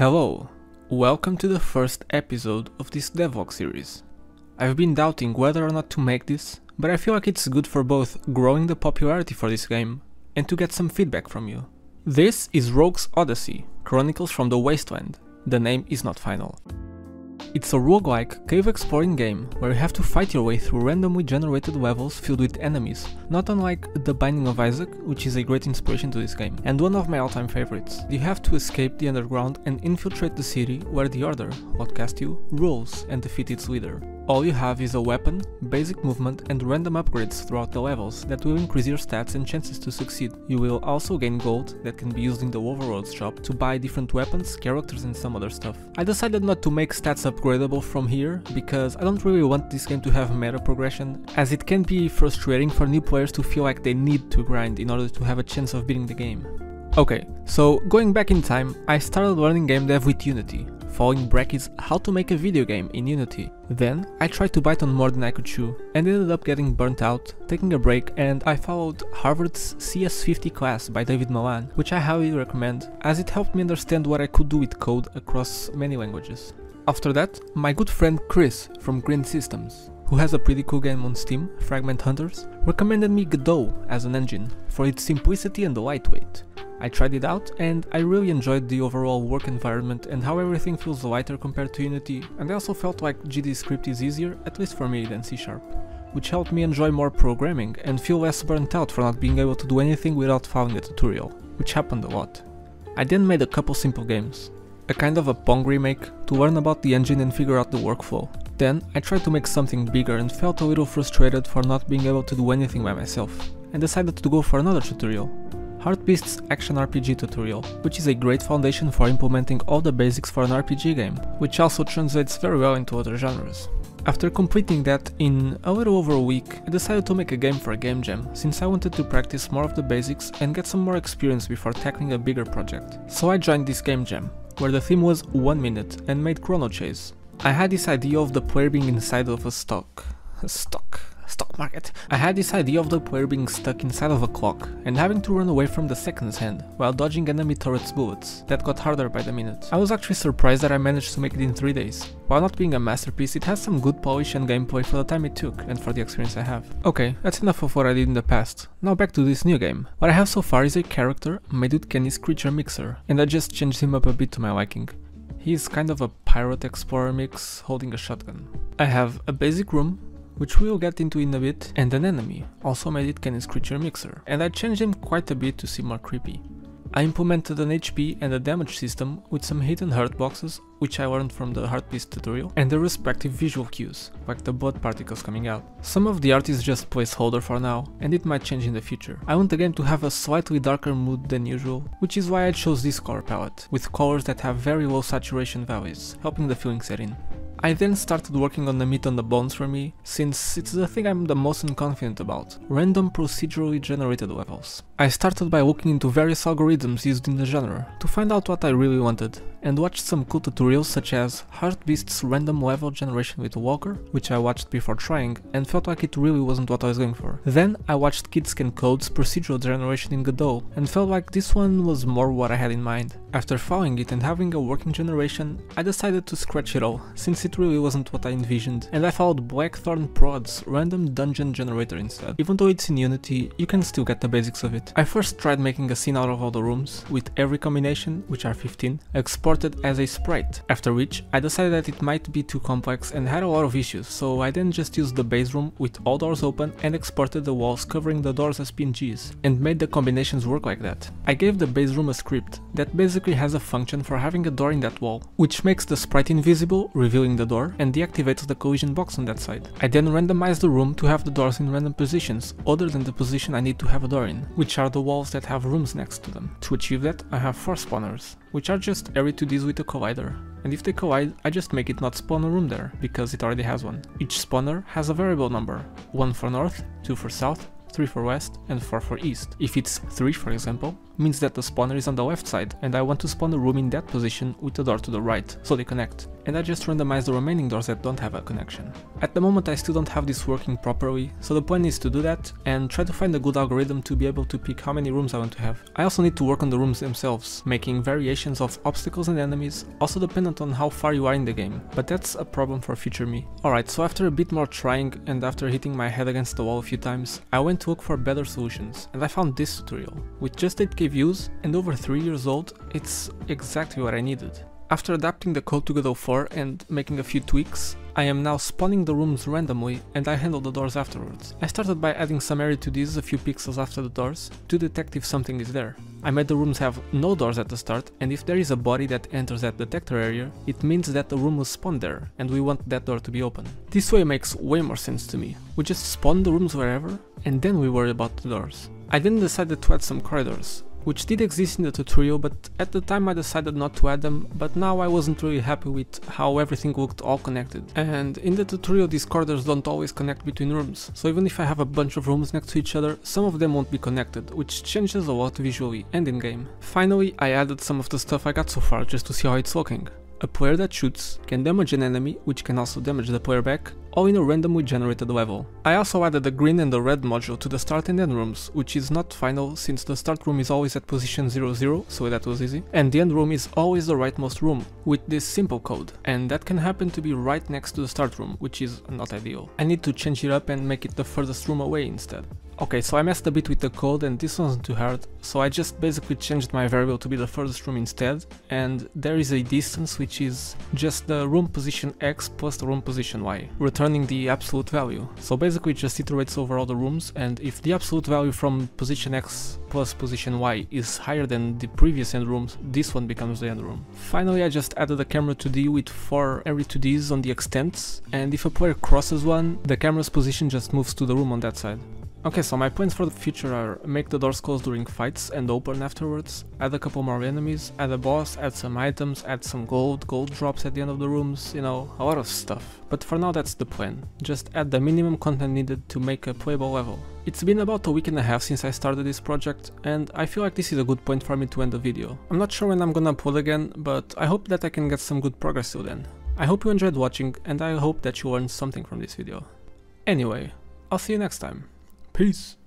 Hello, welcome to the first episode of this devlog series. I've been doubting whether or not to make this, but I feel like it's good for both growing the popularity for this game and to get some feedback from you. This is Rogue's Odyssey, Chronicles from the Wasteland. The name is not final. It's a roguelike cave exploring game where you have to fight your way through randomly generated levels filled with enemies, not unlike The Binding of Isaac, which is a great inspiration to this game, and one of my all-time favorites. You have to escape the underground and infiltrate the city where the Order, what cast you, rules and defeat its leader. All you have is a weapon, basic movement and random upgrades throughout the levels that will increase your stats and chances to succeed. You will also gain gold that can be used in the Overworld shop to buy different weapons, characters and some other stuff. I decided not to make stats upgradable from here because I don't really want this game to have meta progression as it can be frustrating for new players to feel like they need to grind in order to have a chance of beating the game. Okay, so going back in time, I started learning game dev with Unity, following Brackeys how to make a video game in Unity. Then I tried to bite on more than I could chew and ended up getting burnt out, taking a break and I followed Harvard's CS50 class by David Malan, which I highly recommend as it helped me understand what I could do with code across many languages. After that, my good friend Chris from Green Systems, who has a pretty cool game on Steam, Fragment Hunters, recommended me Godot as an engine for its simplicity and lightweight. I tried it out and I really enjoyed the overall work environment and how everything feels lighter compared to Unity and I also felt like GDScript is easier, at least for me, than C Sharp, which helped me enjoy more programming and feel less burnt out for not being able to do anything without following a tutorial, which happened a lot. I then made a couple simple games, a kind of a Pong remake to learn about the engine and figure out the workflow. Then I tried to make something bigger and felt a little frustrated for not being able to do anything by myself, and decided to go for another tutorial, Heartbeast's Action RPG tutorial, which is a great foundation for implementing all the basics for an RPG game, which also translates very well into other genres. After completing that in a little over a week, I decided to make a game for a game jam, since I wanted to practice more of the basics and get some more experience before tackling a bigger project. So I joined this game jam, where the theme was 1 minute and made Chrono Chase. I had this idea of the player being inside of a stock. A stock stock market. I had this idea of the player being stuck inside of a clock and having to run away from the seconds hand while dodging enemy turrets bullets that got harder by the minute. I was actually surprised that I managed to make it in 3 days. While not being a masterpiece, it has some good polish and gameplay for the time it took and for the experience I have. Okay, that's enough of what I did in the past. Now back to this new game. What I have so far is a character made with Kenney's Creature Mixer, and I just changed him up a bit to my liking. He's kind of a pirate explorer mix holding a shotgun. I have a basic room which we'll get into in a bit, and an enemy, also made it Kenney's Creature Mixer, and I changed him quite a bit to seem more creepy. I implemented an HP and a damage system with some hidden hurt boxes, which I learned from the Heartbeast tutorial, and the respective visual cues, like the blood particles coming out. Some of the art is just placeholder for now, and it might change in the future. I want the game to have a slightly darker mood than usual, which is why I chose this color palette, with colors that have very low saturation values, helping the feeling set in. I then started working on the meat on the bones for me, since it's the thing I'm the most unconfident about, random procedurally generated levels. I started by looking into various algorithms used in the genre, to find out what I really wanted, and watched some cool tutorials such as Heartbeast's random level generation with Walker, which I watched before trying, and felt like it really wasn't what I was going for. Then I watched KidsCanCode's procedural generation in Godot, and felt like this one was more what I had in mind. After following it and having a working generation, I decided to scratch it all, since it really wasn't what I envisioned, and I followed Blackthornprod's random dungeon generator instead. Even though it's in Unity, you can still get the basics of it. I first tried making a scene out of all the rooms, with every combination, which are 15, exported as a sprite, after which I decided that it might be too complex and had a lot of issues, so I then just used the base room with all doors open and exported the walls covering the doors as PNGs, and made the combinations work like that. I gave the base room a script that basically has a function for having a door in that wall, which makes the sprite invisible, revealing the door, and deactivates the collision box on that side. I then randomize the room to have the doors in random positions, other than the position I need to have a door in, which are the walls that have rooms next to them. To achieve that, I have 4 spawners, which are just area 2Ds with a collider, and if they collide, I just make it not spawn a room there, because it already has one. Each spawner has a variable number, 1 for north, 2 for south, 3 for west and 4 for east. If it's 3 for example, means that the spawner is on the left side and I want to spawn a room in that position with the door to the right, so they connect. And I just randomize the remaining doors that don't have a connection. At the moment I still don't have this working properly, so the point is to do that and try to find a good algorithm to be able to pick how many rooms I want to have. I also need to work on the rooms themselves, making variations of obstacles and enemies, also dependent on how far you are in the game, but that's a problem for future me. Alright, so after a bit more trying and after hitting my head against the wall a few times, I went to look for better solutions, and I found this tutorial. With just 8k views and over 3 years old, it's exactly what I needed. After adapting the code to Godot 4 and making a few tweaks, I am now spawning the rooms randomly and I handle the doors afterwards. I started by adding some area 2Ds a few pixels after the doors to detect if something is there. I made the rooms have no doors at the start and if there is a body that enters that detector area, it means that the room was spawned there and we want that door to be open. This way makes way more sense to me. We just spawn the rooms wherever and then we worry about the doors. I then decided to add some corridors, which did exist in the tutorial but at the time I decided not to add them, but now I wasn't really happy with how everything looked all connected. And in the tutorial these corridors don't always connect between rooms, so even if I have a bunch of rooms next to each other, some of them won't be connected, which changes a lot visually and in game. Finally, I added some of the stuff I got so far just to see how it's looking. A player that shoots can damage an enemy, which can also damage the player back, all in a randomly generated level. I also added the green and the red module to the start and end rooms, which is not final since the start room is always at position 00, so that was easy, and the end room is always the rightmost room, with this simple code, and that can happen to be right next to the start room, which is not ideal. I need to change it up and make it the furthest room away instead. Okay, so I messed a bit with the code and this wasn't too hard, so I just basically changed my variable to be the furthest room instead, and there is a distance which is just the room position x plus the room position y, returning the absolute value. So basically it just iterates over all the rooms, and if the absolute value from position x plus position y is higher than the previous end rooms, this one becomes the end room. Finally I just added a camera 2D with 4 area 2Ds on the extents, and if a player crosses one, the camera's position just moves to the room on that side. Okay, so my plans for the future are make the doors close during fights and open afterwards, add a couple more enemies, add a boss, add some items, add some gold, gold drops at the end of the rooms, you know, a lot of stuff. But for now that's the plan, just add the minimum content needed to make a playable level. It's been about a week and a half since I started this project, and I feel like this is a good point for me to end the video. I'm not sure when I'm gonna upload again, but I hope that I can get some good progress till then. I hope you enjoyed watching, and I hope that you learned something from this video. Anyway, I'll see you next time. Peace.